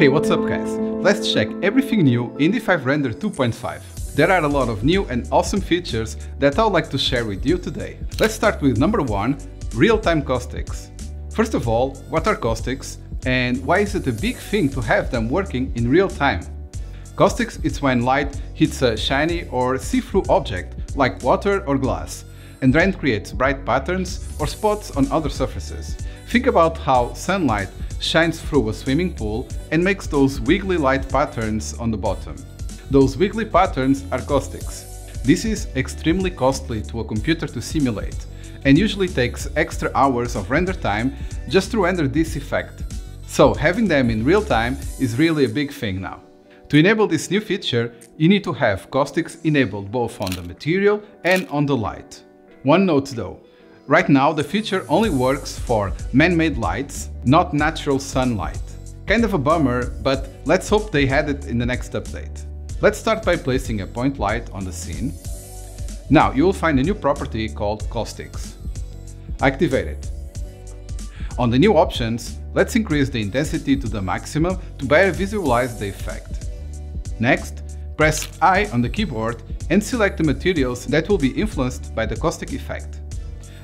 Hey, what's up guys? Let's check everything new in D5 Render 2.5. There are a lot of new and awesome features that I would like to share with you today. Let's start with number one, real-time caustics. First of all, what are caustics and why is it a big thing to have them working in real time? Caustics is when light hits a shiny or see-through object like water or glass and then creates bright patterns or spots on other surfaces. Think about how sunlight shines through a swimming pool and makes those wiggly light patterns on the bottom. Those wiggly patterns are caustics. This is extremely costly to a computer to simulate and usually takes extra hours of render time just to render this effect. So having them in real time is really a big thing now. To enable this new feature, you need to have caustics enabled both on the material and on the light. One note though, right now the feature only works for man-made lights, not natural sunlight. Kind of a bummer, but let's hope they had it in the next update. Let's start by placing a point light on the scene. Now you will find a new property called caustics. Activate it. On the new options, let's increase the intensity to the maximum to better visualize the effect. Next, press I on the keyboard and select the materials that will be influenced by the caustic effect.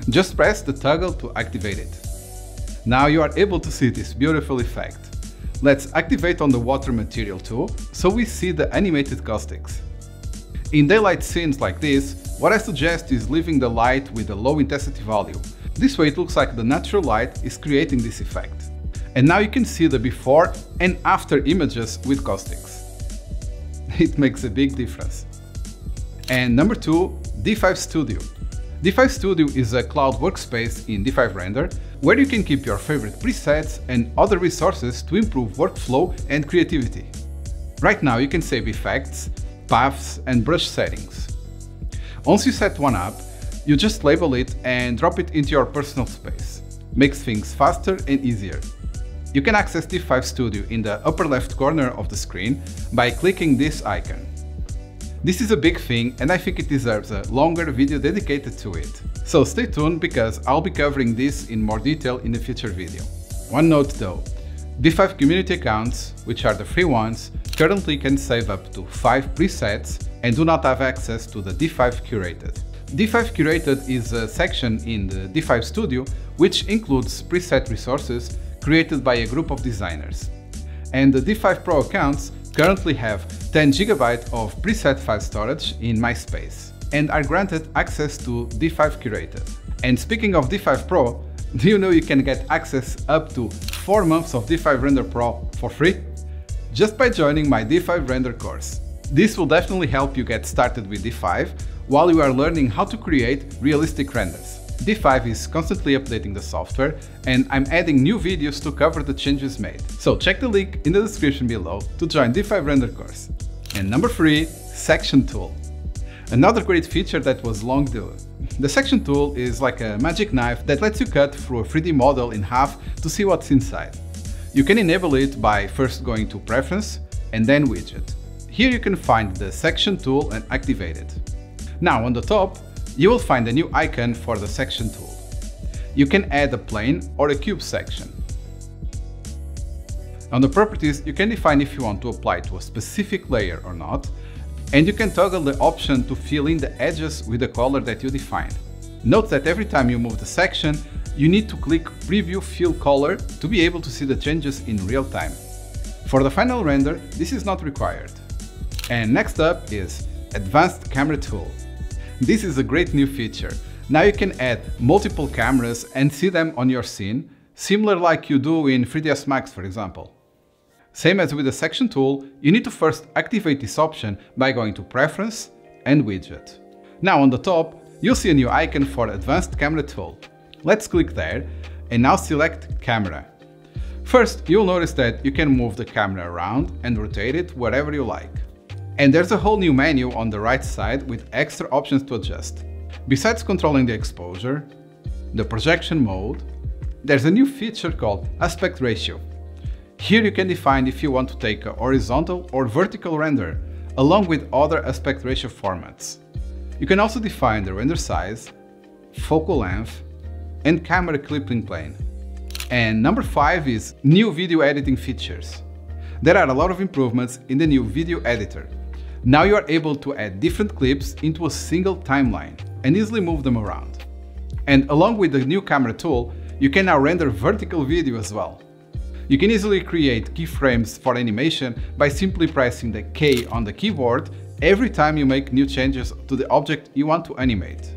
Just press the toggle to activate it. Now you are able to see this beautiful effect. Let's activate on the water material too, so we see the animated caustics. In daylight scenes like this, what I suggest is leaving the light with a low intensity value. This way it looks like the natural light is creating this effect. And now you can see the before and after images with caustics. It makes a big difference. And number two, D5 Studio. D5 Studio is a cloud workspace in D5 Render where you can keep your favorite presets and other resources to improve workflow and creativity. Right now you can save effects, paths and brush settings. Once you set one up, you just label it and drop it into your personal space. Makes things faster and easier. You can access D5 Studio in the upper left corner of the screen by clicking this icon. This is a big thing and I think it deserves a longer video dedicated to it. So stay tuned because I'll be covering this in more detail in a future video. One note though, D5 community accounts, which are the free ones, currently can save up to 5 presets and do not have access to the D5 Curated. D5 Curated is a section in the D5 Studio which includes preset resources created by a group of designers. And the D5 Pro accounts currently have 10 GB of preset file storage in MySpace and are granted access to D5 Curated. And speaking of D5 Pro, do you know you can get access up to 4 months of D5 Render Pro for free? Just by joining my D5 Render course. This will definitely help you get started with D5 while you are learning how to create realistic renders. D5 is constantly updating the software and I'm adding new videos to cover the changes made. So check the link in the description below to join D5 Render course. And number 3, Section Tool. Another great feature that was long due. The section tool is like a magic knife that lets you cut through a 3D model in half to see what's inside. You can enable it by first going to Preference and then Widget. Here you can find the section tool and activate it. Now on the top, you will find a new icon for the section tool. You can add a plane or a cube section. On the properties, you can define if you want to apply to a specific layer or not, and you can toggle the option to fill in the edges with the color that you define. Note that every time you move the section, you need to click Preview Fill Color to be able to see the changes in real time. For the final render, this is not required. And next up is Advanced Camera Tool. This is a great new feature. Now you can add multiple cameras and see them on your scene, similar like you do in 3ds Max for example. Same as with the section tool, you need to first activate this option by going to Preference and Widget. Now on the top, you'll see a new icon for Advanced Camera Tool. Let's click there and now select Camera. First, you'll notice that you can move the camera around and rotate it wherever you like. And there's a whole new menu on the right side with extra options to adjust. Besides controlling the exposure, the projection mode, there's a new feature called Aspect Ratio. Here you can define if you want to take a horizontal or vertical render, along with other aspect ratio formats. You can also define the render size, focal length, and camera clipping plane. And number 5 is new video editing features. There are a lot of improvements in the new video editor. Now you are able to add different clips into a single timeline and easily move them around. And along with the new camera tool, you can now render vertical video as well. You can easily create keyframes for animation by simply pressing the K on the keyboard every time you make new changes to the object you want to animate.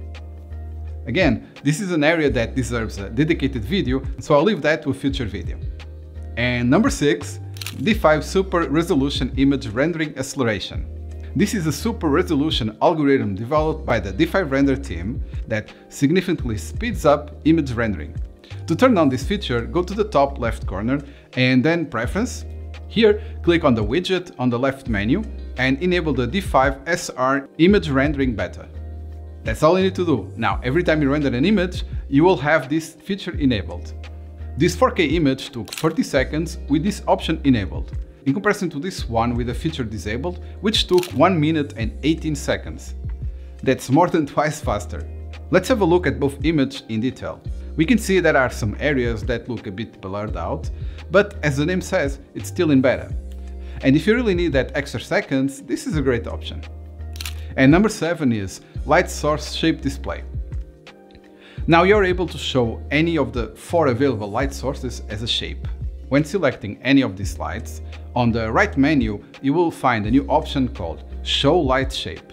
Again, this is an area that deserves a dedicated video, so I'll leave that to a future video. And number 6, D5 Super Resolution Image Rendering Acceleration. This is a super resolution algorithm developed by the D5 Render team that significantly speeds up image rendering. To turn on this feature, go to the top left corner and then Preference. Here, click on the widget on the left menu and enable the D5 SR Image Rendering Beta. That's all you need to do. Now, every time you render an image, you will have this feature enabled. This 4K image took 30 seconds with this option enabled, in comparison to this one with the feature disabled, which took 1 minute and 18 seconds. That's more than twice faster. Let's have a look at both images in detail. We can see there are some areas that look a bit blurred out, but as the name says, it's still in beta. And if you really need that extra seconds, this is a great option. And number 7 is Light Source Shape Display. Now you're able to show any of the four available light sources as a shape. When selecting any of these lights, on the right menu you will find a new option called Show Light Shape.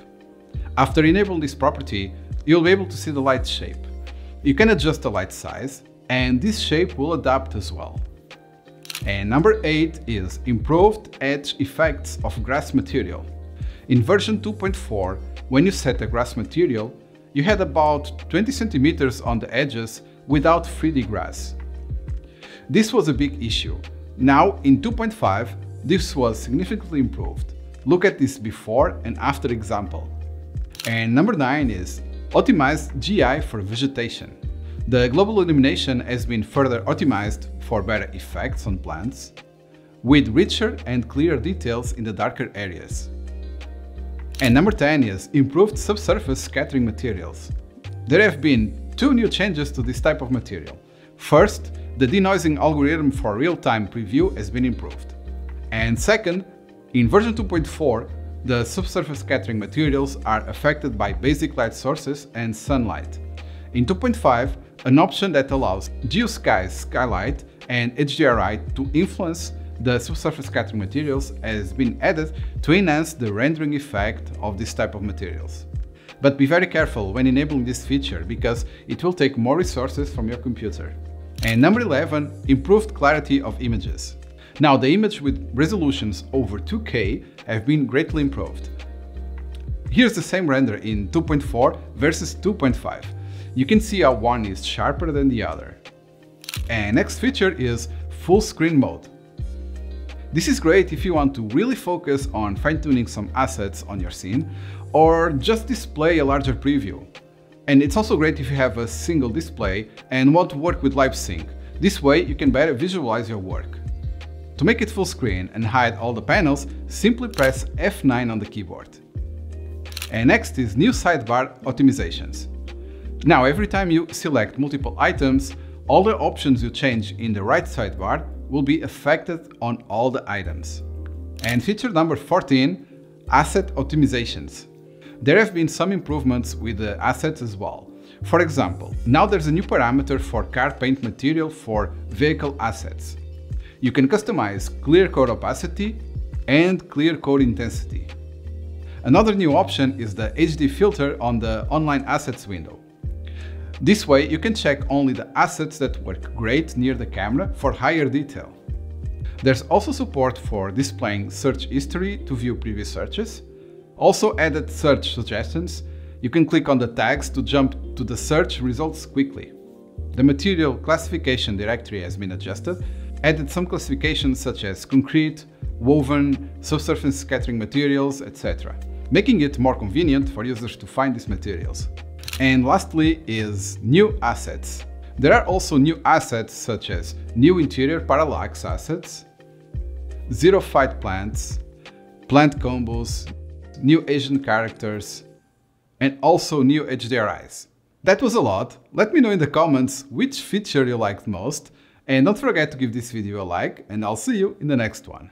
After enabling this property, you'll be able to see the light shape. You can adjust the light size, and this shape will adapt as well. And number 8 is Improved Edge Effects of Grass Material. In version 2.4, when you set a grass material, you had about 20 centimeters on the edges without 3D grass. This was a big issue. Now, in 2.5, this was significantly improved. Look at this before and after example. And number 9 is Optimized GI for vegetation. The global illumination has been further optimized for better effects on plants, with richer and clearer details in the darker areas. And number 10 is improved subsurface scattering materials. There have been two new changes to this type of material. First, the denoising algorithm for real-time preview has been improved. And second, in version 2.4, the subsurface scattering materials are affected by basic light sources and sunlight. In 2.5, an option that allows geosky skylight and HDRI to influence the subsurface scattering materials has been added to enhance the rendering effect of this type of materials. But be very careful when enabling this feature because it will take more resources from your computer. And number 11, improved clarity of images. Now the image with resolutions over 2K have been greatly improved. Here's the same render in 2.4 versus 2.5. You can see how one is sharper than the other. And next feature is full screen mode. This is great if you want to really focus on fine-tuning some assets on your scene or just display a larger preview. And it's also great if you have a single display and want to work with live sync. This way you can better visualize your work. To make it full screen and hide all the panels, simply press F9 on the keyboard. And next is new sidebar optimizations. Now every time you select multiple items, all the options you change in the right sidebar will be affected on all the items. And feature number 14, asset optimizations. There have been some improvements with the assets as well. For example, now there's a new parameter for car paint material for vehicle assets you can customize clear coat opacity and clear coat intensity. Another new option is the HD filter on the online assets window. This way you can check only the assets that work great near the camera for higher detail. There's also support for displaying search history to view previous searches. Also added search suggestions. You can click on the tags to jump to the search results quickly. The material classification directory has been adjusted added some classifications such as concrete, woven, subsurface scattering materials, etc., making it more convenient for users to find these materials. And lastly is new assets. There are also new assets such as new interior parallax assets, xerophyte plants, plant combos, new Asian characters, and also new HDRIs. That was a lot. Let me know in the comments which feature you liked most and don't forget to give this video a like and I'll see you in the next one.